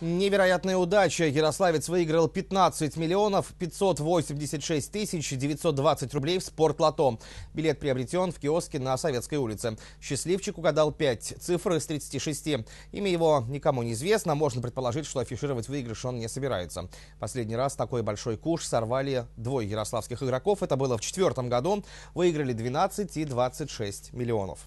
Невероятная удача. Ярославец выиграл 15 миллионов 586 тысяч 920 рублей в спортлото. Билет приобретен в киоске на Советской улице. Счастливчик угадал 5 цифр из 36. Имя его никому не известно. Можно предположить, что афишировать выигрыш он не собирается. Последний раз такой большой куш сорвали двое ярославских игроков. Это было в четвертом году. Выиграли 12 и 26 миллионов.